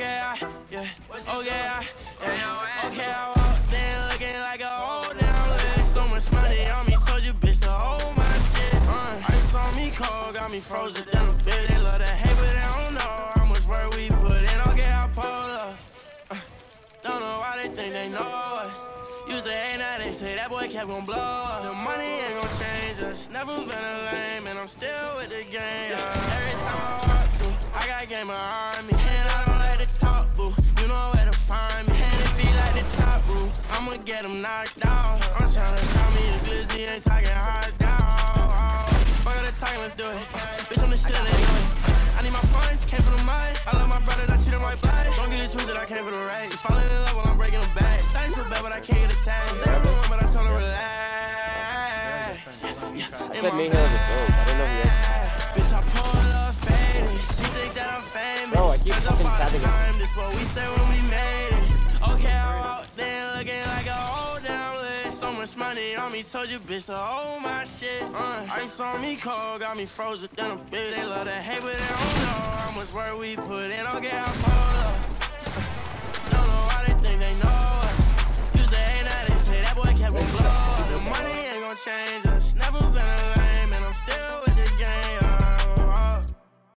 lie. Yeah. Okay, I yeah, okay, I walked in looking like a old damn leg. So much money on me, told you bitch to hold my shit. Uh, ice on me cold, got me frozen down a bit. They love to hate, but they don't know how much work we put in. Okay, I pull up. Uh, don't know why they think they know us. Used to hate, now they say that boy kept gon' blow up. The money ain't gon' change us. Never been a lame, and I'm still with the game. Yeah. Every time I walk through, I got game behind me. Get him knocked out. I'm tryna tell me the glizzy ain't talking hard down. Fuck all the talking, let's do it. Bitch, I'm the shit, they know it. I need my funds, came from the mud. I love my brothers, I treat them right blood. Don't get it twisted, I came for the race. Falling in love while I'm breaking them back. Shine so bad, but I can't get attached. They don't but I told her relax. I said was a dope. I don't know if you Bitch, I pull up faded. She think that I'm famous. Bro, I keep fucking up all the tapping it. time, This what we say when we old damn list. So much money on me, told you bitch to hold my shit. Uh, ice on me cold, got me frozen down a bit. They love to hate, but they don't know how much work we put in. Okay, I pull